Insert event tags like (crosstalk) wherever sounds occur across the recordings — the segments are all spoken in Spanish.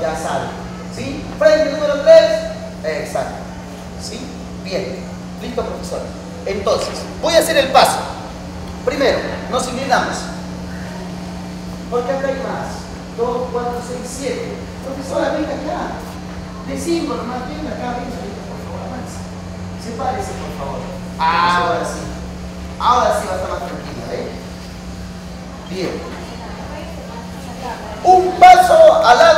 ya sabe. ¿Sí? Frente número 3. Exacto. ¿Sí? Bien. Listo, profesor. Entonces, voy a hacer el paso. Primero, nos inclinamos. Porque acá hay más. 2, 4, 6, 7. Profesora, venga acá. De 5 nomás, venga acá, venga, venga, por favor, avance. Sepárese, por favor. Ahora sí. Ahora sí va a estar más tranquila, ¿eh? Bien. Un paso al lado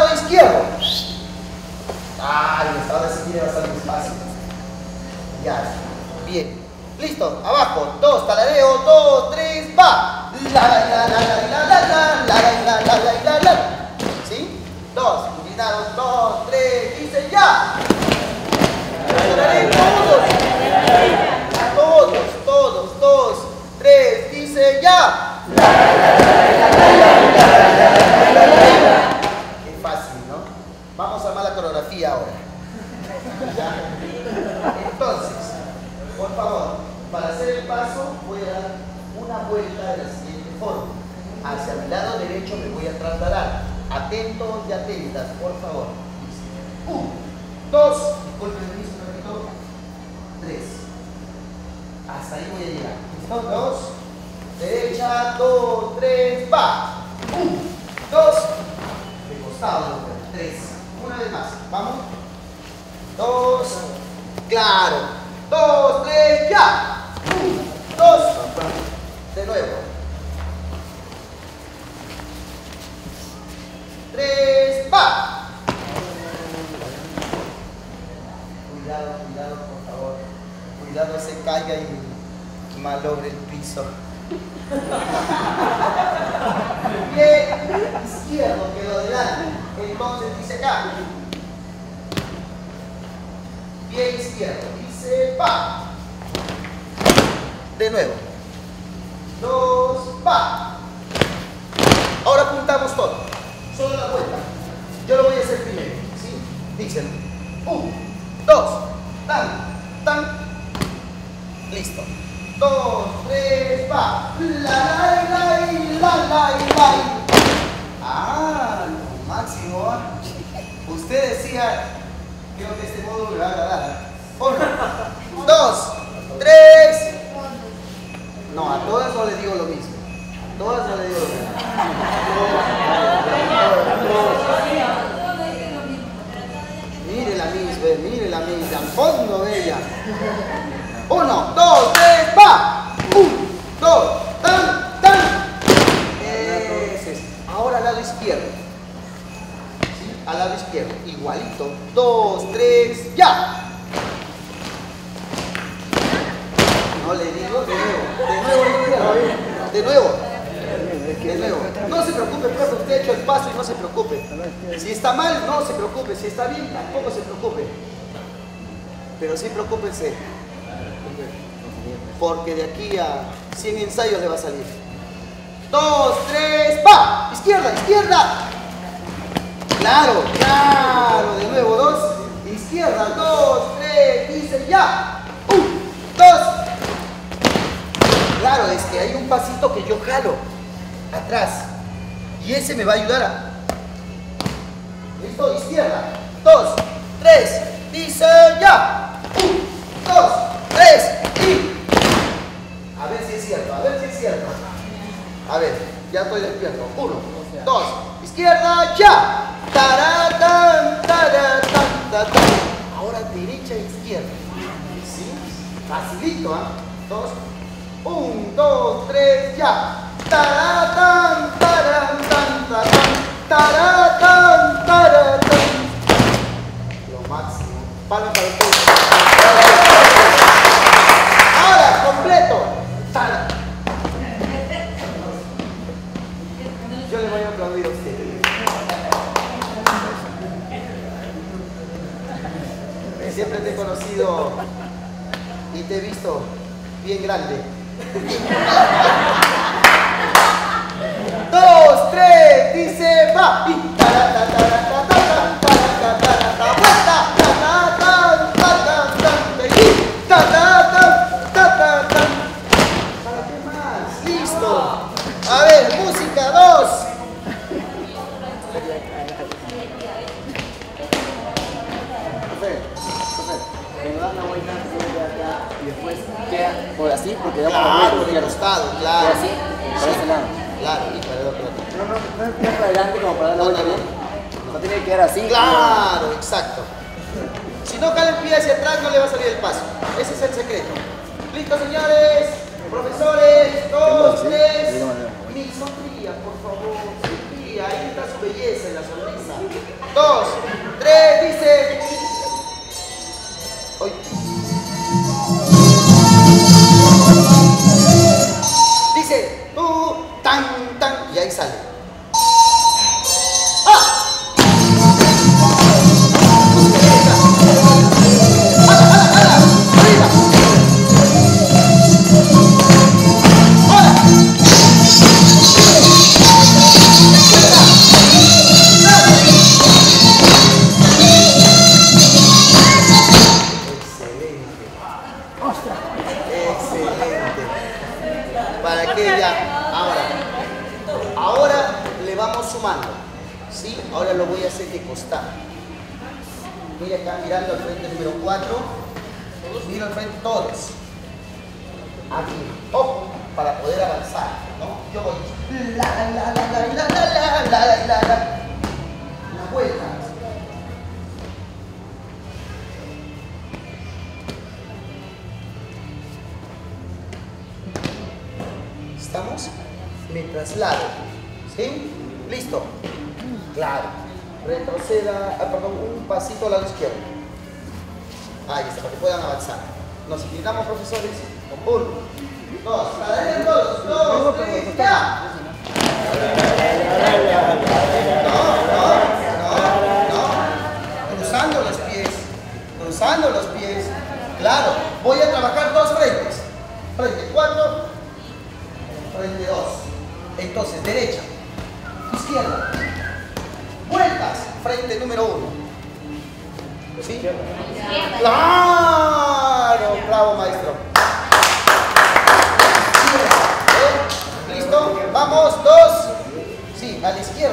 tres. Una vez más. Vamos. Dos. Claro. Dos, tres, ya. Uno, dos. De nuevo. Tres, va. Cuidado, cuidado, por favor. Cuidado, se caiga y malogre el piso. Izquierdo quedó delante. Entonces dice acá. Pie izquierdo. Dice va. De nuevo. Dos, va. Ahora apuntamos todo. Solo la vuelta. Yo lo voy a hacer primero. ¿Sí? Dicen. Uno, dos, tan, tan. Listo. Dos, tres, va. La, la, la, la, la, la. Lo máximo. Usted decía, creo que este modo me va a agradar. Uno, (laughs) dos, tres. No, a todas no le digo lo mismo. A todas no le digo lo mismo. Mire la mis, mire la mis, al fondo bella. Uno, dos, tres, va. Uno, dos, tan, tan. Ese es. Ahora al lado izquierdo. Al lado izquierdo. Igualito. Dos, tres, ya. No le digo de nuevo. De nuevo. De nuevo. No se preocupe, profe, usted ha hecho el paso y no se preocupe. Si está mal, no se preocupe. Si está bien, tampoco se preocupe. Pero sí preocúpense. Porque de aquí a 100 ensayos le va a salir. Dos, tres, va. Izquierda, izquierda. Claro, claro. De nuevo, dos. Izquierda, dos, tres, dice ya. Un, dos. Claro, es que hay un pasito que yo jalo atrás. Y ese me va a ayudar a... ¿Listo? Izquierda. Dos, tres, dice ya. Un, dos, tres, y... A ver si es cierto, a ver si es cierto. A ver, ya estoy despierto. Uno, dos, izquierda, ya. Taratán, taratán, taratán. Ahora derecha, izquierda. ¿Sí? Facilito, ¿ah? Dos, un, dos, tres, ya. Taratán, taratán, taratán, taratán, taratán. Lo máximo. Palmas para ustedes. Ahora, completo. Tara. Yo le voy a aplaudir a usted. Siempre te he conocido y te he visto bien grande. Dos, tres, dice va. A ver, música 2. Así, porque vamos Claro, el costado, claro. así, por ese lado. Claro, y para el otro lado. No, no, no, no para adelante como para dar la No, vuelta bien. No tiene que quedar así. Claro, exacto. Si no cae el pie hacia atrás, no le va a salir el paso. Ese es el secreto. ¿Listo, señores? Profesores, dos, tres. Yo voy. La la la la la la la la la la la. Una vuelta. ¿Estamos? Me traslado. ¿Sí? ¿Listo? Claro. Retroceda, ah, perdón, un pasito al lado izquierdo. Ahí está, para que puedan avanzar. Nos inclinamos, profesores. Uno, dos, adelante todos. Dos,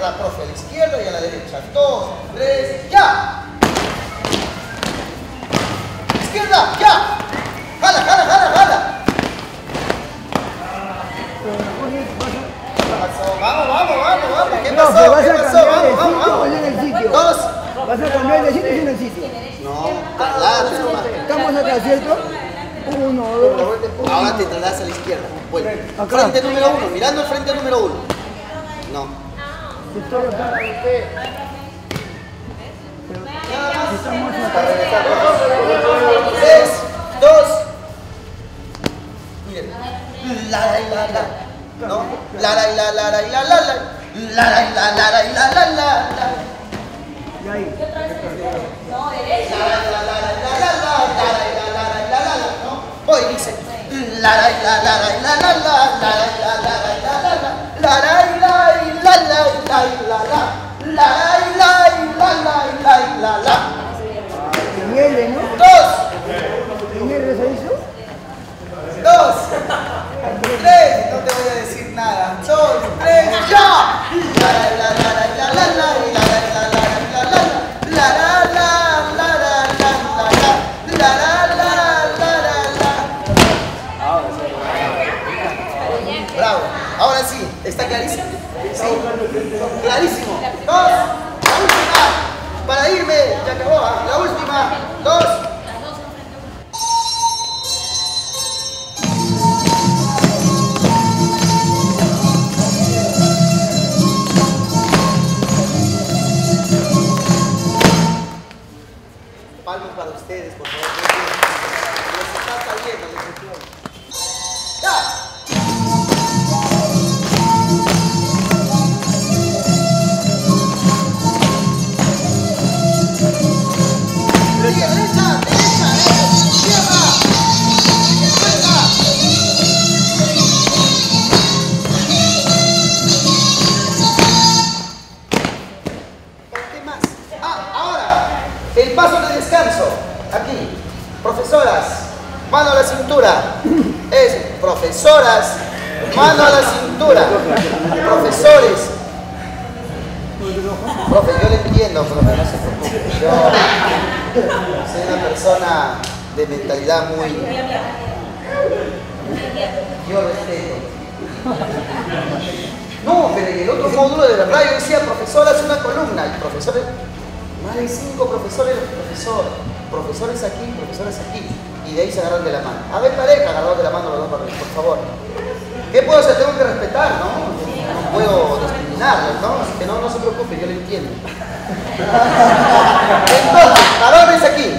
la profe, a la izquierda y a la derecha. Dos, tres, ya. Izquierda, ya. Jala, jala, jala, jala. Vamos, vamos, vamos, vamos. ¿Qué No, pasó? ¿Qué pasó? Vamos, vamos, vamos. Dos. Vas a cambiar de sitio o en el sitio. No. Estamos acá, ¿cierto? Uno, dos. Ahora te trasladas a la izquierda. Bueno, Acá. frente número uno, mirando el frente número uno. No. Para acá. regresar. Tres, dos. Miren. La la la la. ¿No? La la la la la la la la. La la la la la. Y ahí. La la la la la la la la la la la la la ¿no? Voy dice. La la la la la Bravo. Ahora sí, está clarísimo. Sí. Clarísimo. Dos. La última. Para irme. Ya acabó. ¿ah? La última. Dos. Profesoras, mano a la cintura. Profesores. Profe, yo le entiendo, profe, no se preocupe. Yo soy una persona de mentalidad muy, Yo respeto. No, pero en el otro módulo de verdad yo decía, profesor, hace una columna. Y profesores, más de cinco profesores, profesor, profesores aquí, profesores aquí. Y de ahí se agarran de la mano. A ver, pareja, agarrados de la mano los dos, por favor. ¿Qué puedo hacer? Tengo que respetar, ¿no? No puedo discriminarlos, ¿no? Así que no, no se preocupe, yo lo entiendo. Entonces, varones aquí.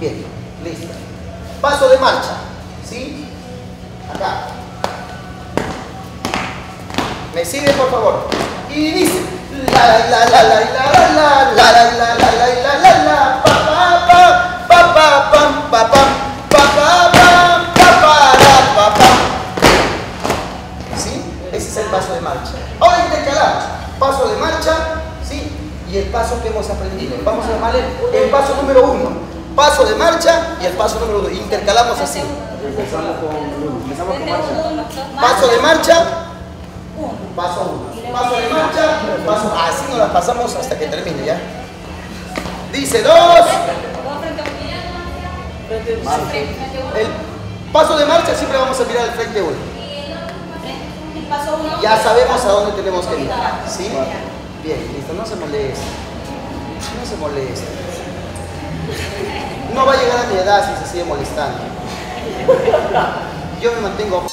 Bien, listo. Paso de marcha, ¿sí? Acá. ¿Me sigue, por favor? Y dice, la la la la la la la la la la la la la la la Y el paso que hemos aprendido. Vamos a llamarle el paso número uno. Paso de marcha y el paso número dos. Intercalamos así. Empezamos con, empezamos con marcha. Paso de marcha, paso uno. Paso de marcha, paso. Así nos la pasamos hasta que termine ya. Dice dos. El paso de marcha siempre vamos a mirar al frente uno. Ya sabemos a dónde tenemos que ir. ¿Sí? Bien, listo, no se moleste. Se. No va a llegar a mi edad si se sigue molestando. Yo me mantengo.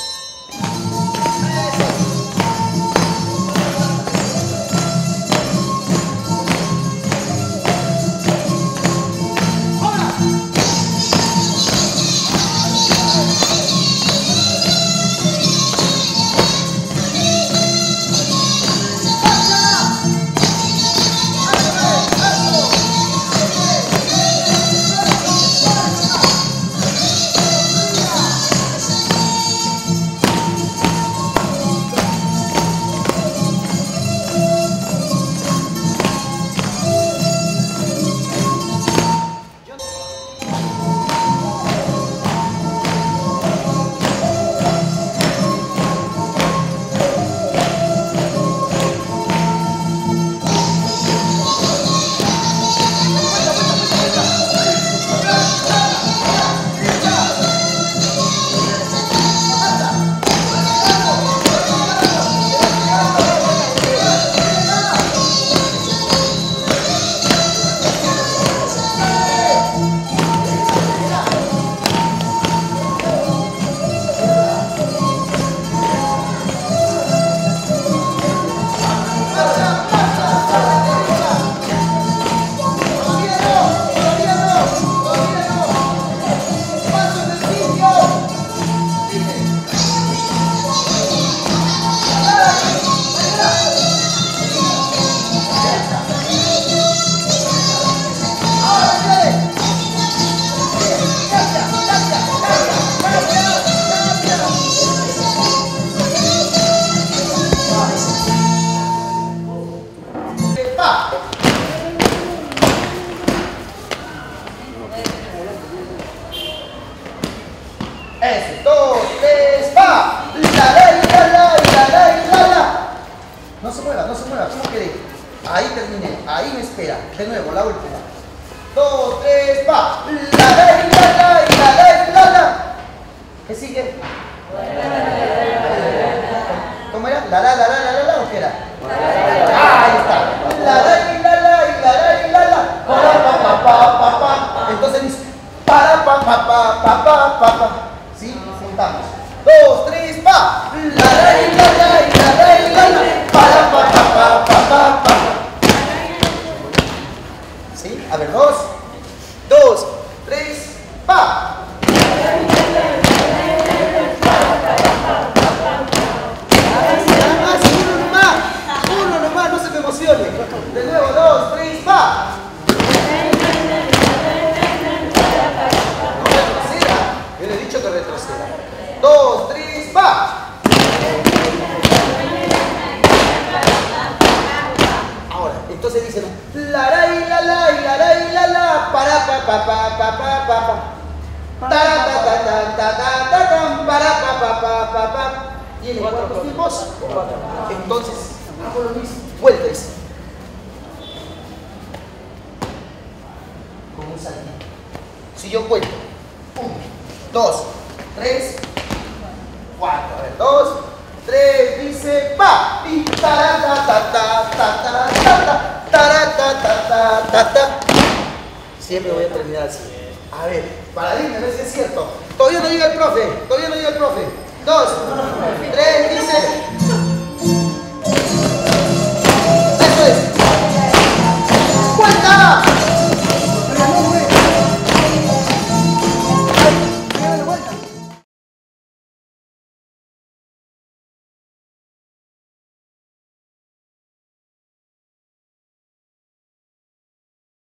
Pa pa pa pa pa pa pa. Ta ta ta ta ta ta ta tam, para pa pa pa pa pa. ¿Tiene cuántos tiempos? Entonces, hago. Con un saltito. Si yo cuento, uno, dos, tres, cuatro. A ver, dos, tres, dice, va. Y ta ta ta ta ta ta ta ta ta ta ta Siempre voy a terminar así. A ver, para irme, a ver si es cierto. Todavía no llega el profe, todavía no llega el profe. Dos, tres, dice,